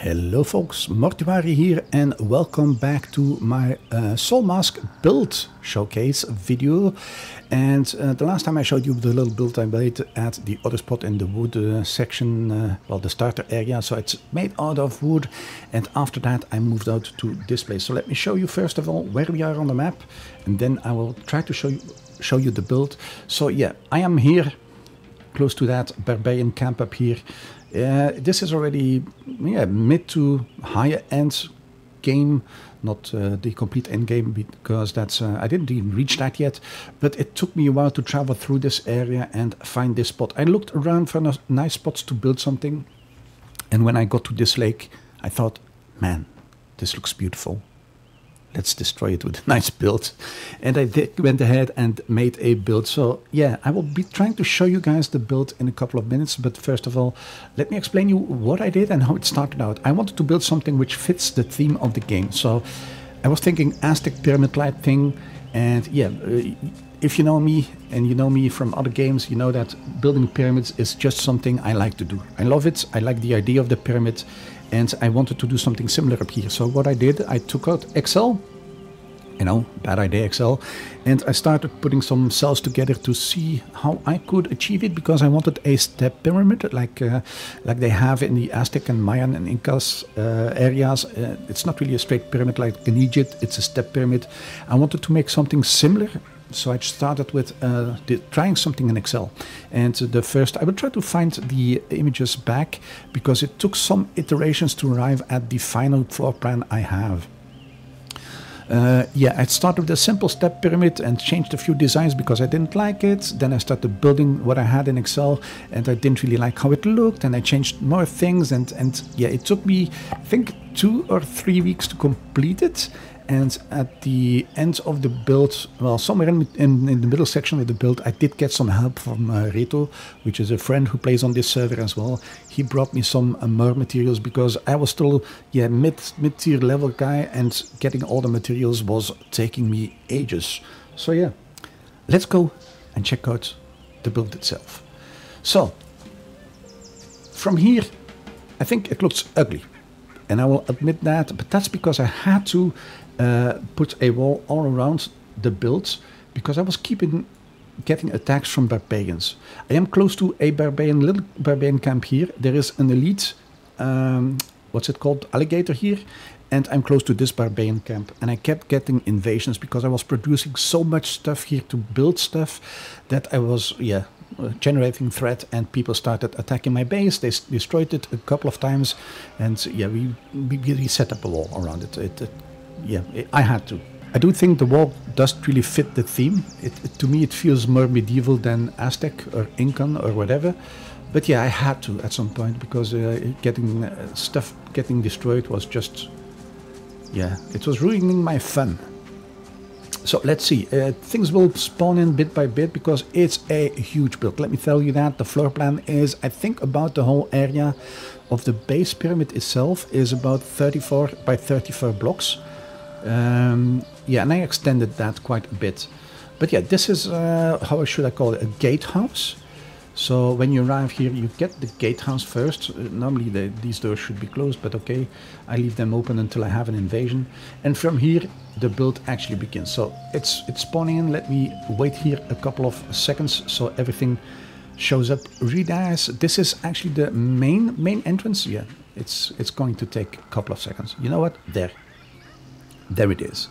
Hello folks, Mortuari here and welcome back to my uh, Soulmask build showcase video. And uh, the last time I showed you the little build I made at the other spot in the wood uh, section, uh, well the starter area, so it's made out of wood. And after that I moved out to this place. So let me show you first of all where we are on the map and then I will try to show you, show you the build. So yeah, I am here close to that barbarian camp up here. Uh, this is already yeah mid to higher end game, not uh, the complete end game because that's uh, I didn't even reach that yet. But it took me a while to travel through this area and find this spot. I looked around for nice spots to build something, and when I got to this lake, I thought, man, this looks beautiful let's destroy it with a nice build. And I did, went ahead and made a build. So yeah, I will be trying to show you guys the build in a couple of minutes. But first of all, let me explain you what I did and how it started out. I wanted to build something which fits the theme of the game. So I was thinking Aztec pyramid-like thing. And yeah, uh, if you know me and you know me from other games, you know that building pyramids is just something I like to do. I love it. I like the idea of the pyramid and I wanted to do something similar up here. So what I did, I took out Excel, you know, bad idea Excel, and I started putting some cells together to see how I could achieve it because I wanted a step pyramid like uh, like they have in the Aztec and Mayan and Incas uh, areas. Uh, it's not really a straight pyramid like in Egypt, it's a step pyramid. I wanted to make something similar so I started with uh, the, trying something in Excel. And the first, I will try to find the images back because it took some iterations to arrive at the final floor plan I have. Uh, yeah, I started with a simple step pyramid and changed a few designs because I didn't like it. Then I started building what I had in Excel and I didn't really like how it looked and I changed more things and, and yeah, it took me, I think, two or three weeks to complete it and at the end of the build, well, somewhere in, in, in the middle section of the build, I did get some help from uh, Reto, which is a friend who plays on this server as well. He brought me some uh, more materials because I was still, yeah, mid mid tier level guy, and getting all the materials was taking me ages. So yeah, let's go and check out the build itself. So from here, I think it looks ugly and I will admit that, but that's because I had to uh, put a wall all around the build because I was keeping getting attacks from barbarians. I am close to a barbarian little barbarian camp here. There is an elite, um, what's it called, alligator here, and I'm close to this barbarian camp. And I kept getting invasions because I was producing so much stuff here to build stuff that I was, yeah, generating threat and people started attacking my base. They destroyed it a couple of times, and yeah, we we, we set up a wall around it. It, it yeah, I had to. I do think the wall doesn't really fit the theme. It, it, to me, it feels more medieval than Aztec or Incan or whatever. But yeah, I had to at some point because uh, getting uh, stuff getting destroyed was just, yeah, it was ruining my fun. So let's see, uh, things will spawn in bit by bit because it's a huge build. Let me tell you that the floor plan is, I think about the whole area of the base pyramid itself is about 34 by 34 blocks. Um, yeah, and I extended that quite a bit. But yeah, this is, uh, how should I call it, a gatehouse. So when you arrive here, you get the gatehouse first. Uh, normally the, these doors should be closed, but okay, I leave them open until I have an invasion. And from here, the build actually begins. So it's it's spawning in. Let me wait here a couple of seconds so everything shows up nice. This is actually the main main entrance. Yeah, it's it's going to take a couple of seconds. You know what? There. There it is.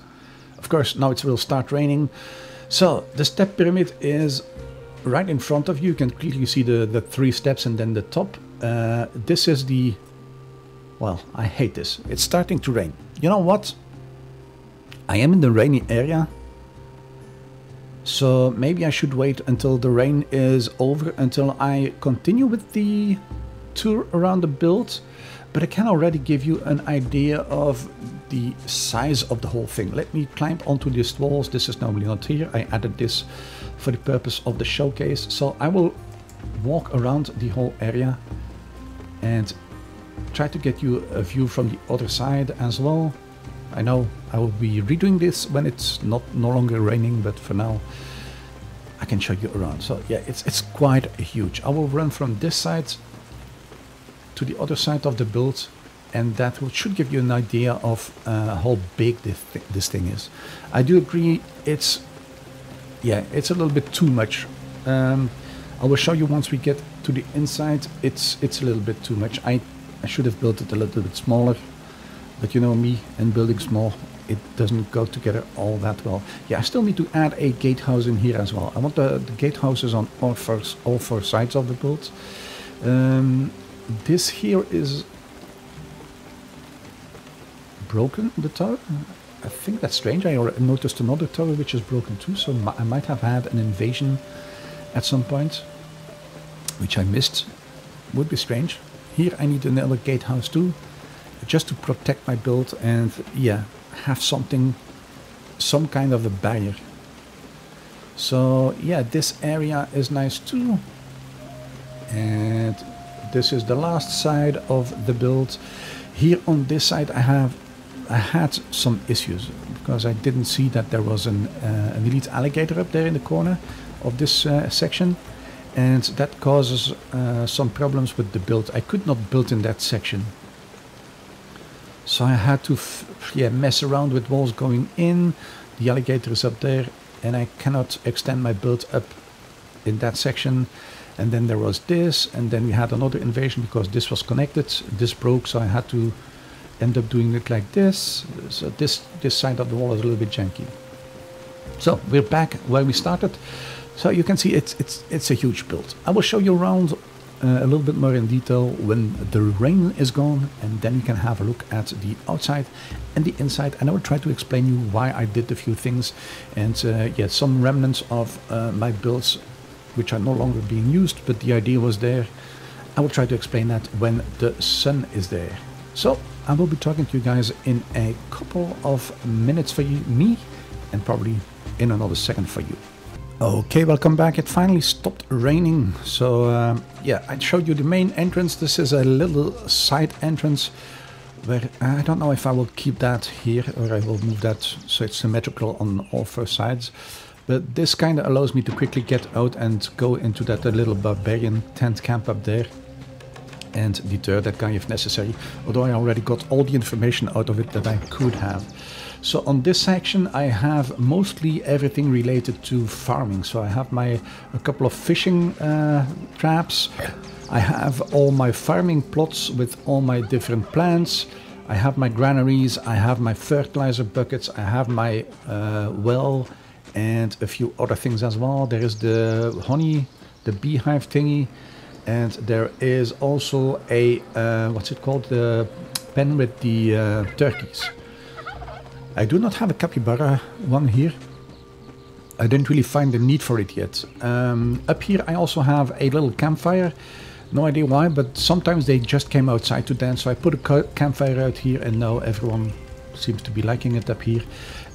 Of course, now it will start raining. So the step pyramid is right in front of you. You can clearly see the, the three steps and then the top. Uh, this is the... Well, I hate this. It's starting to rain. You know what? I am in the rainy area. So maybe I should wait until the rain is over until I continue with the tour around the build. But I can already give you an idea of the size of the whole thing. Let me climb onto these walls. This is normally not here. I added this for the purpose of the showcase. So I will walk around the whole area and try to get you a view from the other side as well. I know I will be redoing this when it's not no longer raining, but for now I can show you around. So yeah, it's it's quite huge. I will run from this side to the other side of the build and that should give you an idea of uh, how big this, th this thing is. I do agree it's, yeah, it's a little bit too much. Um, I will show you once we get to the inside. It's it's a little bit too much. I, I should have built it a little bit smaller, but you know me and building small, it doesn't go together all that well. Yeah, I still need to add a gatehouse in here as well. I want the, the gatehouses on all four, all four sides of the build. Um, this here is broken, the tower. I think that's strange. I noticed another tower which is broken too, so I might have had an invasion at some point, which I missed. Would be strange. Here I need another gatehouse too, just to protect my build and yeah, have something, some kind of a barrier. So yeah, this area is nice too. And this is the last side of the build. Here on this side I have I had some issues because I didn't see that there was an, uh, an elite alligator up there in the corner of this uh, section and that causes uh, some problems with the build. I could not build in that section. So I had to yeah, mess around with walls going in, the alligator is up there and I cannot extend my build up in that section and then there was this and then we had another invasion because this was connected this broke so I had to end up doing it like this. So this this side of the wall is a little bit janky. So we're back where we started. So you can see it's it's it's a huge build. I will show you around uh, a little bit more in detail when the rain is gone and then you can have a look at the outside and the inside. And I will try to explain you why I did a few things. And uh, yeah some remnants of uh, my builds which are no longer being used, but the idea was there. I will try to explain that when the sun is there. So I will be talking to you guys in a couple of minutes for you, me, and probably in another second for you. Okay, welcome back. It finally stopped raining. So um, yeah, I showed you the main entrance. This is a little side entrance where I don't know if I will keep that here or I will move that so it's symmetrical on all four sides. But this kind of allows me to quickly get out and go into that little barbarian tent camp up there and deter that guy if necessary, although I already got all the information out of it that I could have. So on this section I have mostly everything related to farming. So I have my a couple of fishing uh, traps, I have all my farming plots with all my different plants, I have my granaries, I have my fertilizer buckets, I have my uh, well, and a few other things as well. There is the honey, the beehive thingy, and there is also a uh, what's it called? The pen with the uh, turkeys. I do not have a capybara one here. I didn't really find the need for it yet. Um, up here I also have a little campfire. No idea why, but sometimes they just came outside to dance. So I put a campfire out here and now everyone seems to be liking it up here.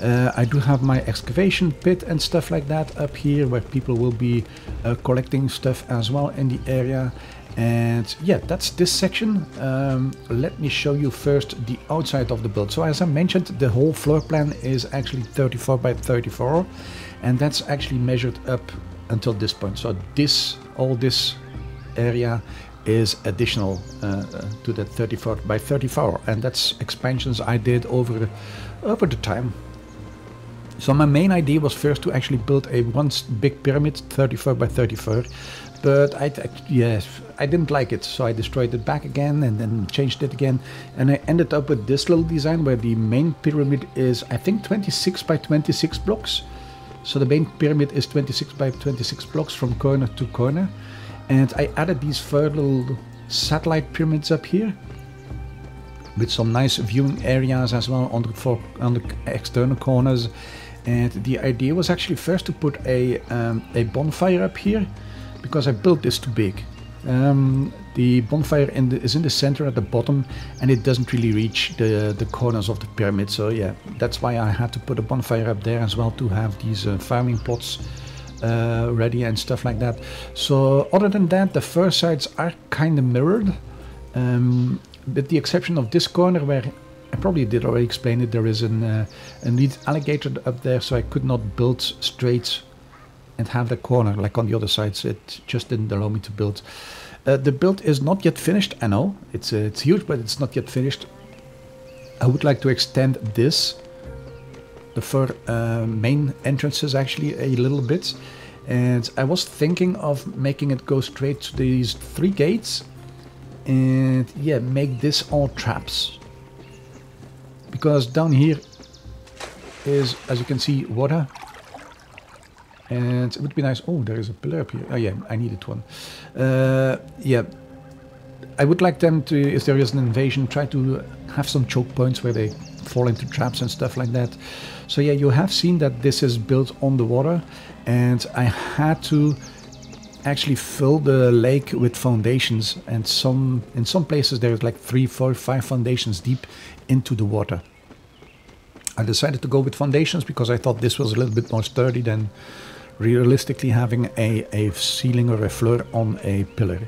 Uh, I do have my excavation pit and stuff like that up here where people will be uh, collecting stuff as well in the area. And yeah, that's this section. Um, let me show you first the outside of the build. So as I mentioned, the whole floor plan is actually 34 by 34 and that's actually measured up until this point. So this, all this area is additional uh, uh, to that 34 by 34 and that's expansions I did over over the time. So my main idea was first to actually build a once big pyramid 34 by 34 but I, I yes I didn't like it. So I destroyed it back again and then changed it again. And I ended up with this little design where the main pyramid is I think 26 by 26 blocks. So the main pyramid is 26 by 26 blocks from corner to corner and I added these little satellite pyramids up here with some nice viewing areas as well on the, four, on the external corners. And the idea was actually first to put a, um, a bonfire up here because I built this too big. Um, the bonfire in the, is in the center at the bottom and it doesn't really reach the, the corners of the pyramid. So yeah, that's why I had to put a bonfire up there as well to have these uh, farming plots uh, ready and stuff like that. So other than that, the first sides are kind of mirrored, um, with the exception of this corner where I probably did already explain it. There is an uh, a alligator up there, so I could not build straight and have the corner like on the other sides. It just didn't allow me to build. Uh, the build is not yet finished. I know it's uh, it's huge, but it's not yet finished. I would like to extend this, the four uh, main entrances actually a little bit, and I was thinking of making it go straight to these three gates, and yeah, make this all traps. Because down here is, as you can see, water and it would be nice. Oh, there is a pillar up here. Oh yeah, I needed one. Uh, yeah, I would like them to, if there is an invasion, try to have some choke points where they fall into traps and stuff like that. So yeah, you have seen that this is built on the water, and I had to actually fill the lake with foundations and some in some places there's like three four five foundations deep into the water i decided to go with foundations because i thought this was a little bit more sturdy than realistically having a, a ceiling or a floor on a pillar.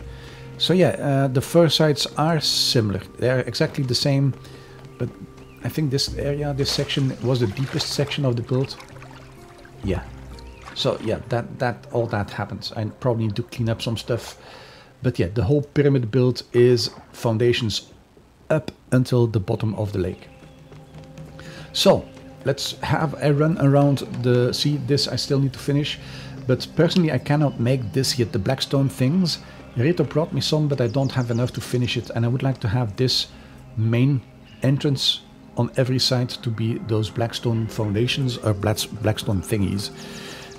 So yeah, uh, the fur sites are similar. They're exactly the same, but I think this area, this section was the deepest section of the build. Yeah. So yeah, that, that all that happens. I probably need to clean up some stuff. But yeah, the whole pyramid build is foundations up until the bottom of the lake. So let's have a run around the see this I still need to finish but personally I cannot make this yet the blackstone things Reto brought me some but I don't have enough to finish it and I would like to have this main entrance on every side to be those blackstone foundations or blackstone thingies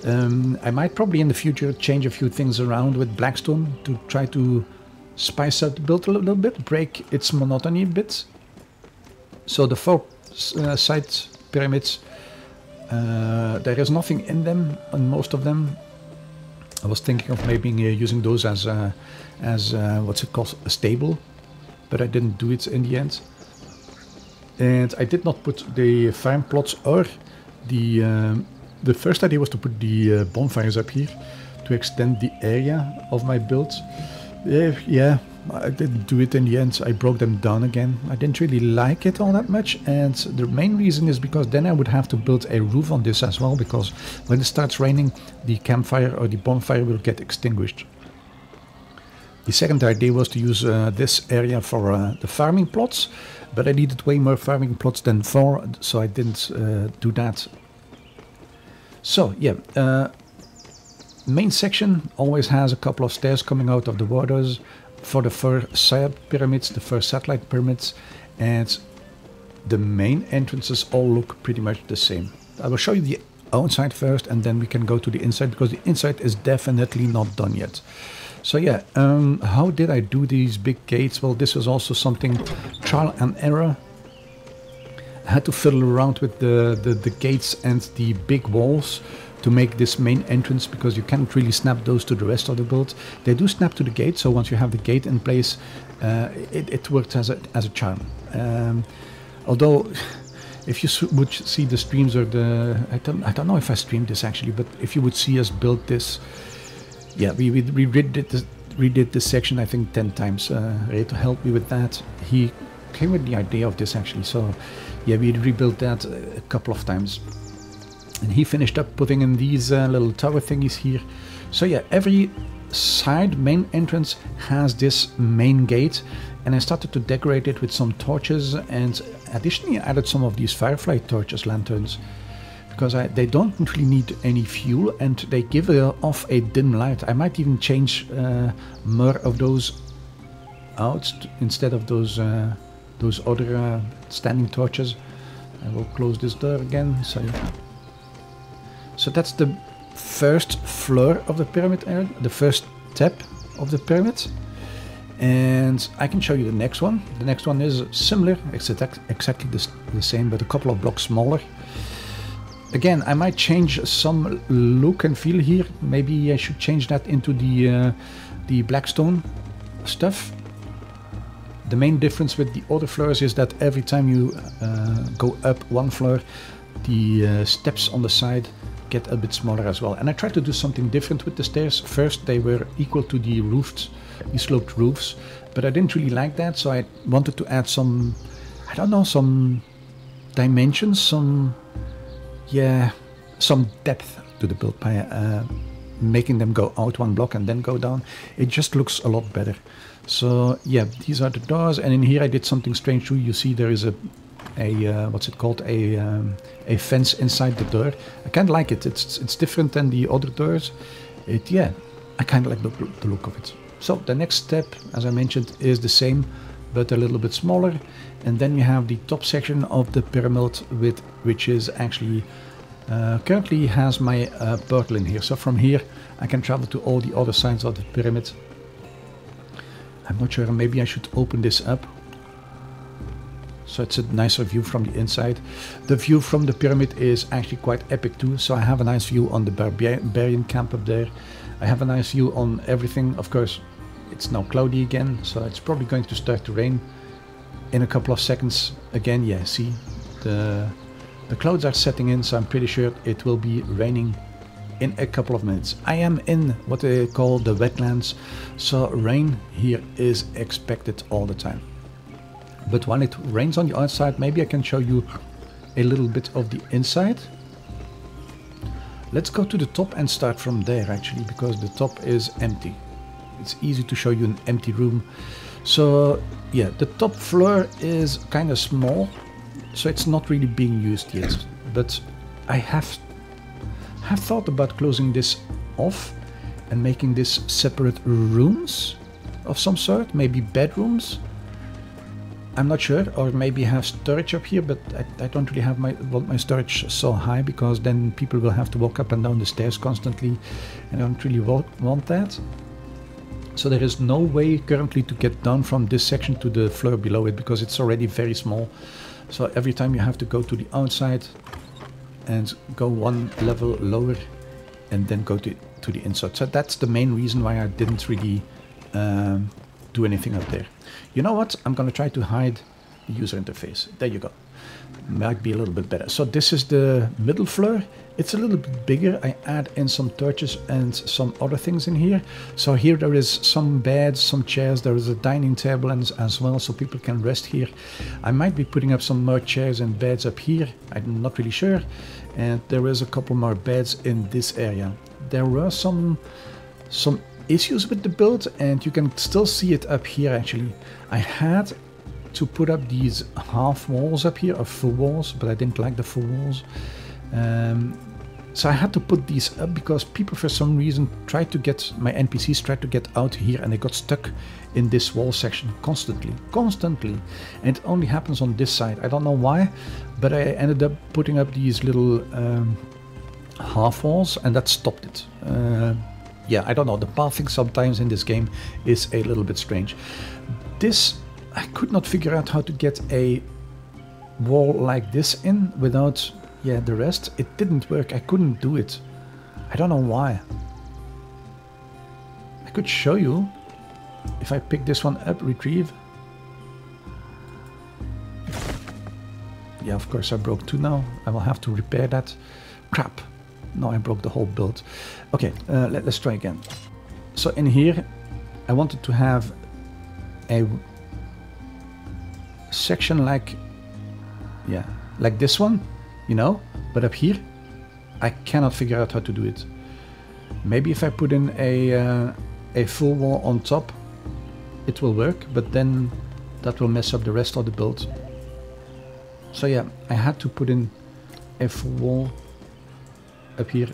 um, I might probably in the future change a few things around with blackstone to try to spice up the build a little bit break its monotony a bit so the four uh, sides pyramids. Uh, there is nothing in them, on most of them. I was thinking of maybe uh, using those as, uh, as uh, what's it called, a stable, but I didn't do it in the end. And I did not put the farm plots or the um, the first idea was to put the uh, bonfires up here to extend the area of my build. Uh, yeah, I didn't do it in the end. I broke them down again. I didn't really like it all that much. And the main reason is because then I would have to build a roof on this as well. Because when it starts raining, the campfire or the bonfire will get extinguished. The second idea was to use uh, this area for uh, the farming plots. But I needed way more farming plots than four. So I didn't uh, do that. So yeah. Uh, main section always has a couple of stairs coming out of the waters for the first pyramids, the first satellite pyramids, and the main entrances all look pretty much the same. I will show you the outside first and then we can go to the inside because the inside is definitely not done yet. So yeah, um, how did I do these big gates? Well, this was also something trial and error. I had to fiddle around with the, the, the gates and the big walls to make this main entrance because you can't really snap those to the rest of the build. They do snap to the gate, so once you have the gate in place, uh, it, it works as a, as a charm. Um, although, if you would see the streams or the... I don't, I don't know if I streamed this actually, but if you would see us build this, yeah, we, we, we redid, this, redid this section I think 10 times. Uh, Reto helped me with that. He came with the idea of this actually, so yeah, we rebuilt that a couple of times. And he finished up putting in these uh, little tower thingies here. So yeah, every side main entrance has this main gate and I started to decorate it with some torches and additionally added some of these firefly torches lanterns because I, they don't really need any fuel and they give off a dim light. I might even change uh, more of those out instead of those uh, those other uh, standing torches. I will close this door again so so that's the first floor of the pyramid area, the first step of the pyramid. And I can show you the next one. The next one is similar, it's exactly the, the same, but a couple of blocks smaller. Again, I might change some look and feel here. Maybe I should change that into the uh, the blackstone stuff. The main difference with the other floors is that every time you uh, go up one floor, the uh, steps on the side get a bit smaller as well. And I tried to do something different with the stairs. First, they were equal to the roofed, the sloped roofs, but I didn't really like that, so I wanted to add some, I don't know, some dimensions, some, yeah, some depth to the build by uh, making them go out one block and then go down. It just looks a lot better. So yeah, these are the doors, and in here I did something strange too. You see there is a a uh, what's it called a um, a fence inside the door. I kind of like it. It's it's different than the other doors. It yeah, I kind of like the, the look of it. So the next step, as I mentioned, is the same, but a little bit smaller. And then you have the top section of the pyramid, with which is actually uh, currently has my uh, portal in here. So from here, I can travel to all the other sides of the pyramid. I'm not sure. Maybe I should open this up so it's a nicer view from the inside. The view from the pyramid is actually quite epic too, so I have a nice view on the barbarian camp up there. I have a nice view on everything. Of course, it's now cloudy again, so it's probably going to start to rain in a couple of seconds. Again, yeah, see, the, the clouds are setting in, so I'm pretty sure it will be raining in a couple of minutes. I am in what they call the wetlands, so rain here is expected all the time. But when it rains on the outside, maybe I can show you a little bit of the inside. Let's go to the top and start from there actually, because the top is empty. It's easy to show you an empty room. So yeah, the top floor is kind of small, so it's not really being used yet. But I have have thought about closing this off and making this separate rooms of some sort, maybe bedrooms I'm not sure, or maybe have storage up here, but I, I don't really have my want my storage so high because then people will have to walk up and down the stairs constantly, and I don't really want that. So there is no way currently to get down from this section to the floor below it because it's already very small. So every time you have to go to the outside and go one level lower and then go to, to the inside. So that's the main reason why I didn't really um, do anything up there. You know what? I'm going to try to hide the user interface. There you go. Might be a little bit better. So this is the middle floor. It's a little bit bigger. I add in some torches and some other things in here. So here there is some beds, some chairs. There is a dining table and, as well, so people can rest here. I might be putting up some more chairs and beds up here. I'm not really sure. And there is a couple more beds in this area. There were some some issues with the build and you can still see it up here actually. I had to put up these half walls up here, or full walls, but I didn't like the full walls. Um, so I had to put these up because people for some reason tried to get, my NPCs tried to get out here and they got stuck in this wall section constantly, constantly. And it only happens on this side. I don't know why, but I ended up putting up these little um, half walls and that stopped it. Uh, yeah, I don't know. The pathing sometimes in this game is a little bit strange. This, I could not figure out how to get a wall like this in without, yeah, the rest. It didn't work. I couldn't do it. I don't know why. I could show you if I pick this one up, retrieve. Yeah, of course I broke two now. I will have to repair that. Crap. No, I broke the whole build. Okay, uh, let, us try again. So in here, I wanted to have a section like, yeah, like this one, you know, but up here, I cannot figure out how to do it. Maybe if I put in a, uh, a full wall on top, it will work, but then that will mess up the rest of the build. So yeah, I had to put in a full wall up here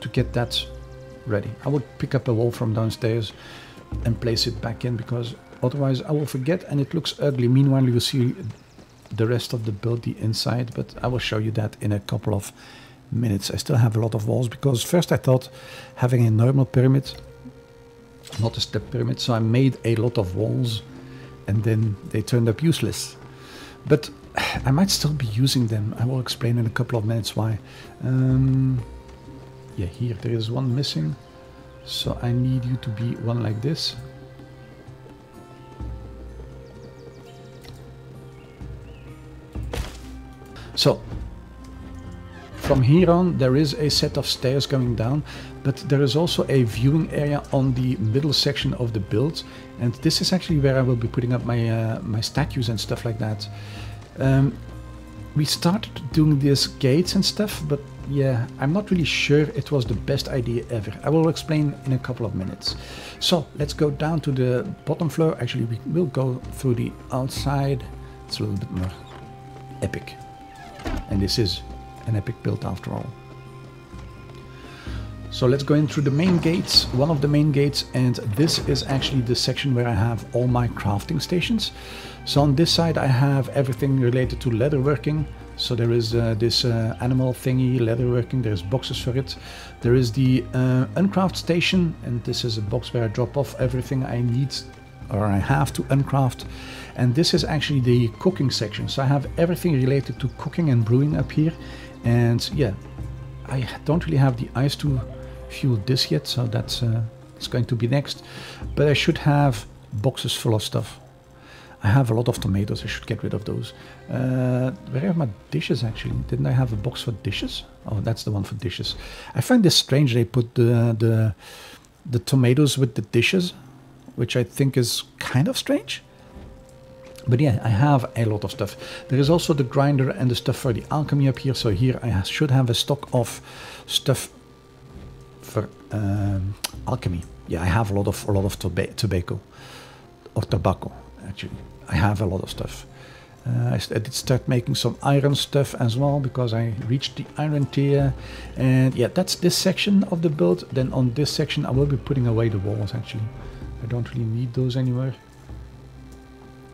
to get that ready. I will pick up a wall from downstairs and place it back in because otherwise I will forget and it looks ugly. Meanwhile you will see the rest of the build, the inside, but I will show you that in a couple of minutes. I still have a lot of walls because first I thought having a normal pyramid, not a step pyramid, so I made a lot of walls and then they turned up useless. But I might still be using them. I will explain in a couple of minutes why. Um, yeah, here there is one missing. So I need you to be one like this. So from here on there is a set of stairs going down but there is also a viewing area on the middle section of the build and this is actually where I will be putting up my uh, my statues and stuff like that. Um, we started doing these gates and stuff, but yeah, I'm not really sure it was the best idea ever. I will explain in a couple of minutes. So let's go down to the bottom floor. Actually, we will go through the outside. It's a little bit more epic. And this is an epic build after all. So let's go in through the main gates, one of the main gates, and this is actually the section where I have all my crafting stations. So on this side I have everything related to leatherworking. So there is uh, this uh, animal thingy, leatherworking, there's boxes for it. There is the uh, uncraft station, and this is a box where I drop off everything I need or I have to uncraft. And this is actually the cooking section. So I have everything related to cooking and brewing up here. And yeah, I don't really have the ice to fuel this yet, so that's uh, it's going to be next. But I should have boxes full of stuff. I have a lot of tomatoes, I should get rid of those. Uh, where are my dishes actually? Didn't I have a box for dishes? Oh, that's the one for dishes. I find this strange they put the, the, the tomatoes with the dishes, which I think is kind of strange. But yeah, I have a lot of stuff. There is also the grinder and the stuff for the alchemy up here. So here I should have a stock of stuff for um, alchemy. Yeah, I have a lot of a lot of tobacco or tobacco actually. I have a lot of stuff. Uh, I, I, did start making some iron stuff as well because I reached the iron tier and yeah that's this section of the build then on this section I will be putting away the walls actually I don't really need those anywhere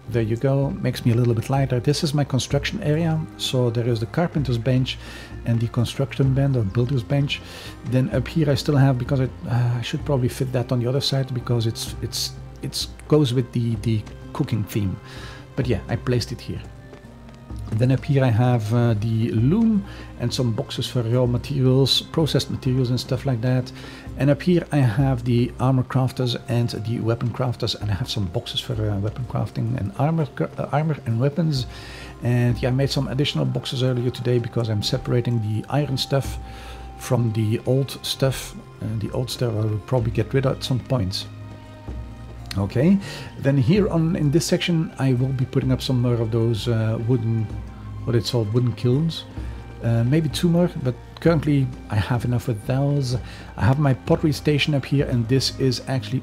there you go makes me a little bit lighter this is my construction area so there is the carpenter's bench and the construction bench or builder's bench then up here I still have because I, uh, I should probably fit that on the other side because it's it's it goes with the the cooking theme. But yeah, I placed it here. Then up here I have uh, the loom and some boxes for raw materials, processed materials and stuff like that. And up here I have the armor crafters and the weapon crafters and I have some boxes for uh, weapon crafting and armor, uh, armor and weapons. And yeah, I made some additional boxes earlier today because I'm separating the iron stuff from the old stuff. And the old stuff I will probably get rid of at some point. Okay, then here on in this section I will be putting up some more of those uh, wooden, what it's called, wooden kilns. Uh, maybe two more, but currently I have enough with those. I have my pottery station up here and this is actually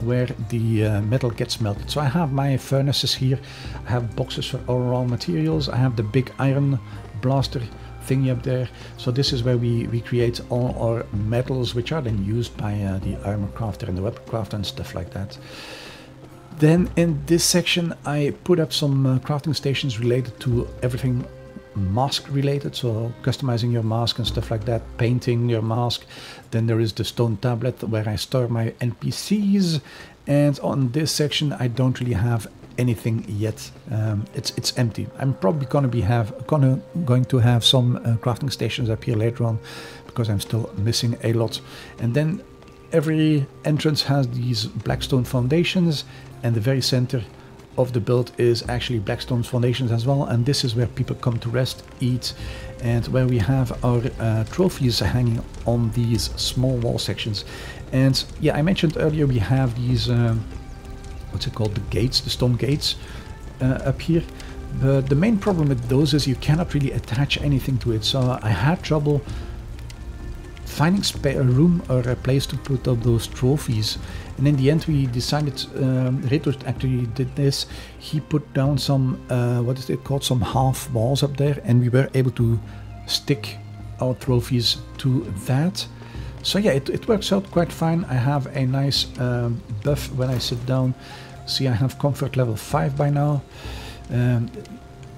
where the uh, metal gets melted. So I have my furnaces here, I have boxes for all raw materials, I have the big iron blaster thingy up there. So this is where we, we create all our metals which are then used by uh, the armor crafter and the weapon crafter and stuff like that. Then in this section I put up some uh, crafting stations related to everything mask related, so customizing your mask and stuff like that, painting your mask. Then there is the stone tablet where I store my NPCs and on this section I don't really have anything yet. Um, it's it's empty. I'm probably gonna be have gonna going to have some uh, crafting stations up here later on because I'm still missing a lot. And then every entrance has these blackstone foundations, and the very center of the build is actually blackstone foundations as well. And this is where people come to rest, eat, and where we have our uh, trophies hanging on these small wall sections. And yeah, I mentioned earlier we have these. Um, what's it called, the gates, the stone gates uh, up here. But the main problem with those is you cannot really attach anything to it. So I had trouble finding a room or a place to put up those trophies. And in the end, we decided, um, actually did this. He put down some, uh, what is it called, some half walls up there, and we were able to stick our trophies to that. So yeah, it, it works out quite fine. I have a nice um, buff when I sit down. See, I have comfort level 5 by now. Um,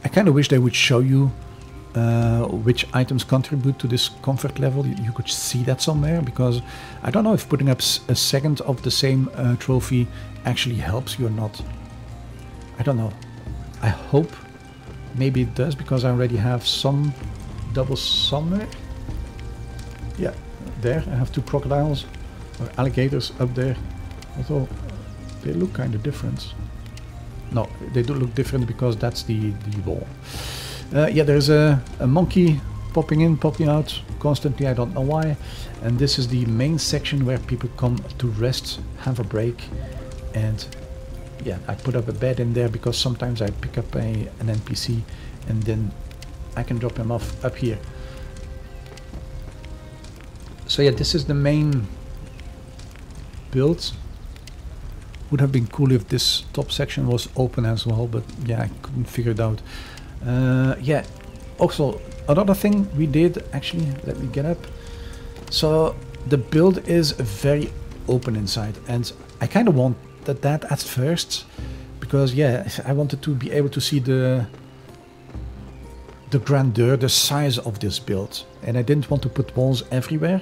I kind of wish they would show you uh, which items contribute to this comfort level. You, you, could see that somewhere because I don't know if putting up a second of the same uh, trophy actually helps you or not. I don't know. I hope maybe it does because I already have some double somewhere. Yeah, there I have two crocodiles or alligators up there. Although they look kind of different. No, they do look different because that's the, the wall. Uh, yeah, there's a, a monkey popping in, popping out constantly, I don't know why. And this is the main section where people come to rest, have a break. And yeah, I put up a bed in there because sometimes I pick up a, an NPC and then I can drop him off up here. So yeah, this is the main build. Would have been cool if this top section was open as well, but yeah, I couldn't figure it out. Uh, yeah, also another thing we did, actually, let me get up. So the build is very open inside and I kind of wanted that at first because yeah, I wanted to be able to see the the grandeur, the size of this build. And I didn't want to put walls everywhere.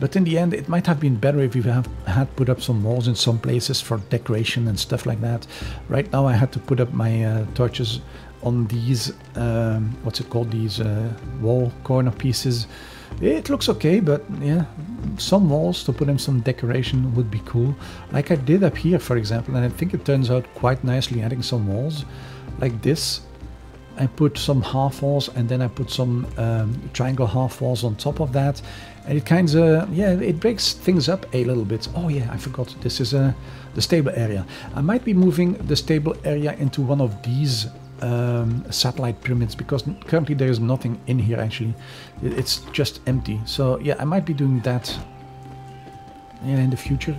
But in the end, it might have been better if we have had put up some walls in some places for decoration and stuff like that. Right now I had to put up my uh, torches on these, um, what's it called, these uh, wall corner pieces. It looks okay, but yeah, some walls to put in some decoration would be cool. Like I did up here, for example, and I think it turns out quite nicely adding some walls like this I put some half walls and then I put some um, triangle half walls on top of that. And it kind of yeah it breaks things up a little bit. Oh yeah I forgot. This is uh, the stable area. I might be moving the stable area into one of these um, satellite pyramids because currently there is nothing in here actually. It's just empty. So yeah I might be doing that yeah, in the future.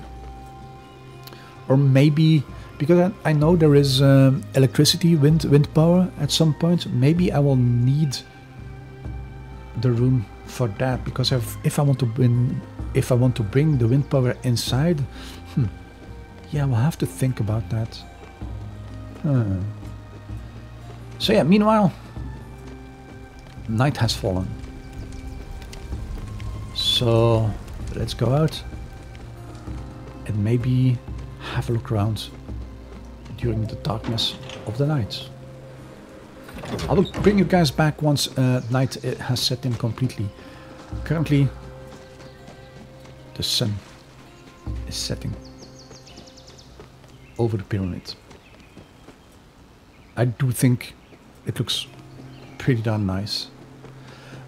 Or maybe because I, I know there is um, electricity, wind, wind power at some point. Maybe I will need the room for that because if, if I want to bring if I want to bring the wind power inside, hmm, yeah, we'll have to think about that. Hmm. So yeah, meanwhile, night has fallen. So let's go out and maybe have a look around during the darkness of the night. I will bring you guys back once uh, night uh, has set in completely. Currently, the sun is setting over the pyramid. I do think it looks pretty darn nice.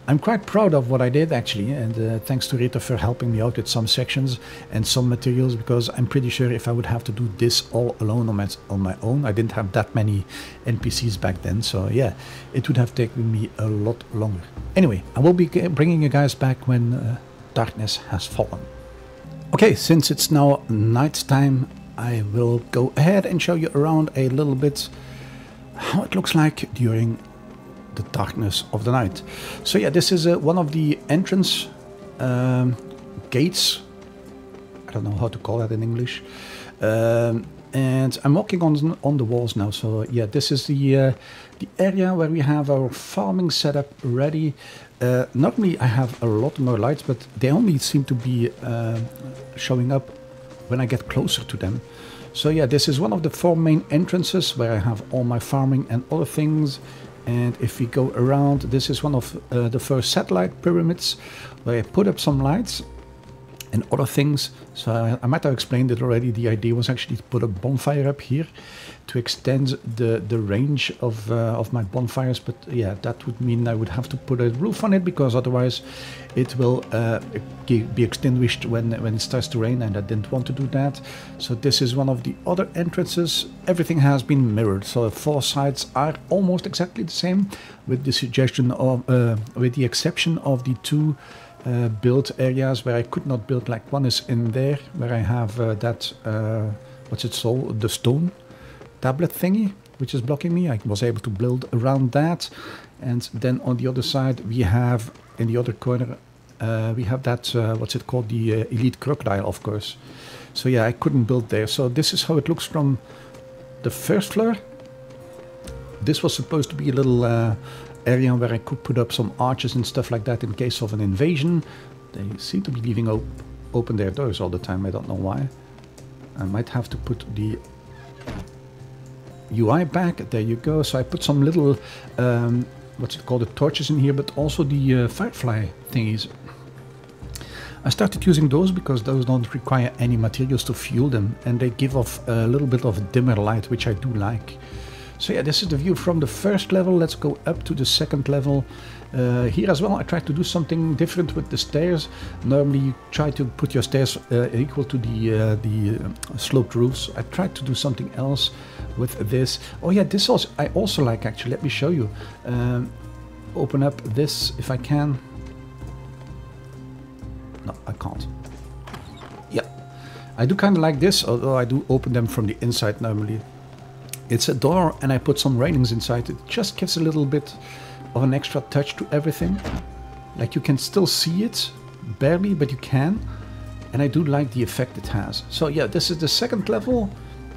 I'm quite proud of what I did actually, and uh, thanks to Reto for helping me out with some sections and some materials because I'm pretty sure if I would have to do this all alone on my, on my own, I didn't have that many NPCs back then, so yeah, it would have taken me a lot longer. Anyway, I will be bringing you guys back when uh, darkness has fallen. Okay, since it's now night time, I will go ahead and show you around a little bit how it looks like during the darkness of the night. So yeah, this is uh, one of the entrance um, gates. I don't know how to call that in English. Um, and I'm walking on on the walls now. So yeah, this is the uh, the area where we have our farming setup ready. Uh, normally I have a lot more lights, but they only seem to be uh, showing up when I get closer to them. So yeah, this is one of the four main entrances where I have all my farming and other things and if we go around, this is one of uh, the first satellite pyramids where I put up some lights and other things. So I, I, might have explained it already. The idea was actually to put a bonfire up here to extend the, the range of, uh, of my bonfires. But yeah, that would mean I would have to put a roof on it because otherwise it will uh, be extinguished when, when it starts to rain and I didn't want to do that. So this is one of the other entrances. Everything has been mirrored. So the four sides are almost exactly the same with the suggestion of, uh, with the exception of the two build areas where I could not build like one is in there where I have uh, that uh, what's it called? The stone tablet thingy which is blocking me. I was able to build around that. And then on the other side we have in the other corner uh, we have that uh, what's it called? The uh, elite crocodile of course. So yeah I couldn't build there. So this is how it looks from the first floor. This was supposed to be a little area where I could put up some arches and stuff like that in case of an invasion. They seem to be leaving op open their doors all the time, I don't know why. I might have to put the UI back, there you go. So I put some little, um, what's it called, the torches in here, but also the uh, firefly thingies. I started using those because those don't require any materials to fuel them and they give off a little bit of dimmer light, which I do like. So yeah, this is the view from the first level. Let's go up to the second level. Uh, here as well, I tried to do something different with the stairs. Normally, you try to put your stairs uh, equal to the uh, the uh, sloped roofs. I tried to do something else with this. Oh yeah, this also I also like actually. Let me show you. Um, open up this if I can. No, I can't. Yeah. I do kind of like this, although I do open them from the inside normally. It's a door and I put some railings inside. It just gives a little bit of an extra touch to everything. Like you can still see it, barely, but you can. And I do like the effect it has. So yeah, this is the second level.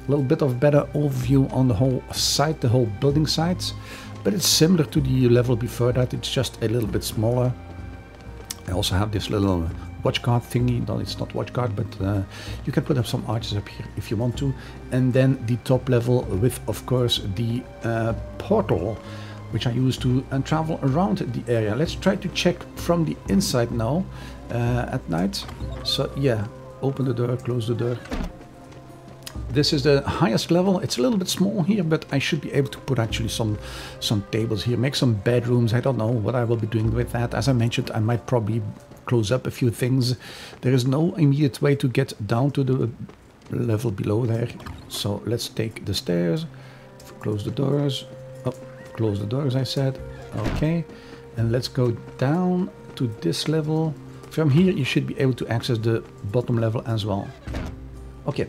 A little bit of better overview on the whole site, the whole building sites. But it's similar to the level before that, it's just a little bit smaller. I also have this little watch guard thingy. No, it's not watch guard, but uh, you can put up some arches up here if you want to. And then the top level with, of course, the uh, portal, which I use to uh, travel around the area. Let's try to check from the inside now uh, at night. So yeah, open the door, close the door. This is the highest level. It's a little bit small here, but I should be able to put actually some some tables here, make some bedrooms. I don't know what I will be doing with that. As I mentioned, I might probably close up a few things. There is no immediate way to get down to the level below there. So let's take the stairs, close the doors. Oh, close the doors, I said. Okay. And let's go down to this level. From here, you should be able to access the bottom level as well. Okay,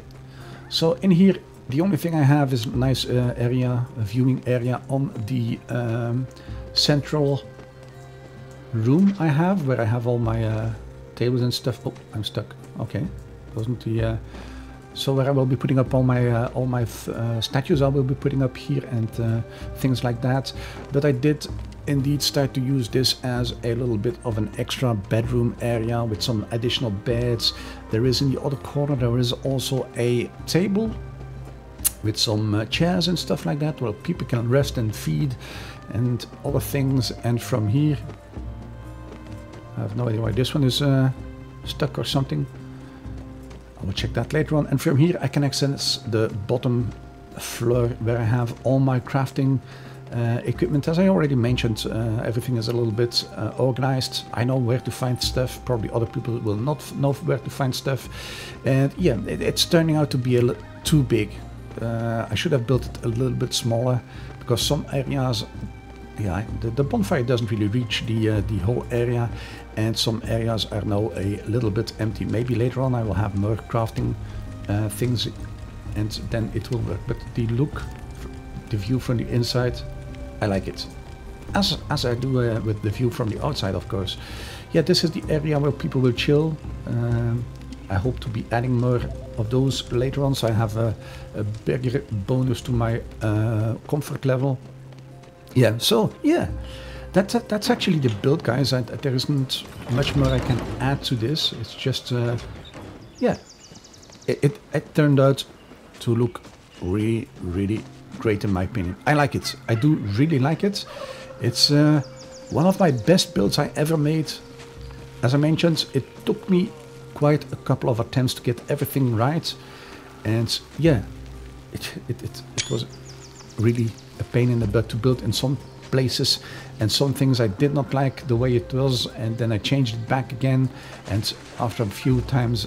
so in here, the only thing I have is a nice uh, area, a viewing area on the um, central room I have, where I have all my uh, tables and stuff. Oh, I'm stuck. Okay, wasn't the... Uh, so where I will be putting up all my uh, all my uh, statues I will be putting up here and uh, things like that. But I did indeed start to use this as a little bit of an extra bedroom area with some additional beds. There is in the other corner, there is also a table with some uh, chairs and stuff like that where people can rest and feed and other things. And from here, I have no idea why this one is uh, stuck or something. I will check that later on. And from here I can access the bottom floor where I have all my crafting uh, equipment, as I already mentioned, uh, everything is a little bit uh, organized. I know where to find stuff. Probably other people will not know where to find stuff. And yeah, it, it's turning out to be a little too big. Uh, I should have built it a little bit smaller because some areas, yeah, the, the bonfire doesn't really reach the uh, the whole area, and some areas are now a little bit empty. Maybe later on I will have more crafting uh, things, and then it will work. But the look, the view from the inside I like it. As, as I do uh, with the view from the outside, of course. Yeah, this is the area where people will chill. Um, I hope to be adding more of those later on, so I have a, a bigger bonus to my uh, comfort level. Yeah, so yeah, that's that's actually the build, guys. I, there isn't much more I can add to this. It's just, uh, yeah, it, it, it turned out to look really, really great in my opinion. I like it. I do really like it. It's uh, one of my best builds I ever made. As I mentioned, it took me quite a couple of attempts to get everything right. And yeah, it, it, it, it was really a pain in the butt to build in some places and some things I did not like the way it was and then I changed it back again and after a few times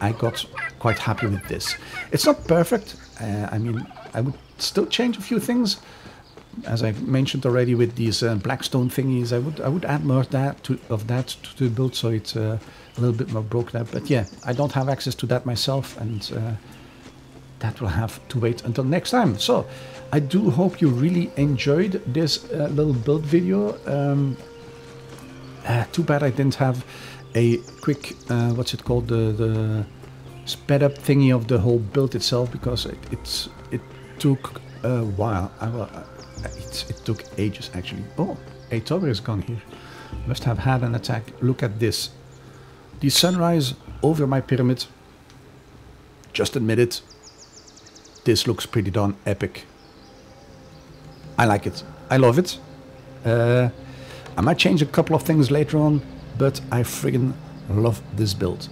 I got quite happy with this. It's not perfect, uh, I mean I would still change a few things. As I mentioned already with these uh, blackstone thingies, I would I would add more of that to, of that to the build so it's uh, a little bit more broken up. But yeah, I don't have access to that myself, and uh, that will have to wait until next time. So I do hope you really enjoyed this uh, little build video. Um, uh, too bad I didn't have a quick uh, what's it called the the sped up thingy of the whole build itself because it, it's it took a while. I, it, it took ages actually. Oh, a tower is gone here. Must have had an attack. Look at this. The sunrise over my pyramid. Just admit it. This looks pretty darn epic. I like it. I love it. Uh, I might change a couple of things later on, but I friggin' love this build.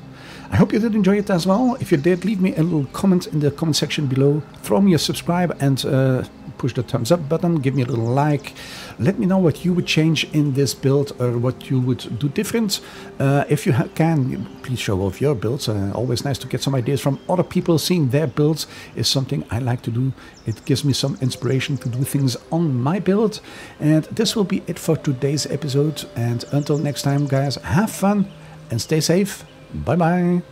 I hope you did enjoy it as well. If you did, leave me a little comment in the comment section below. Throw me a subscribe and uh, push the thumbs up button. Give me a little like. Let me know what you would change in this build or what you would do different. Uh, if you can, please show off your builds. Uh, always nice to get some ideas from other people. Seeing their builds is something I like to do. It gives me some inspiration to do things on my build. And this will be it for today's episode. And until next time, guys, have fun and stay safe. Bye bye.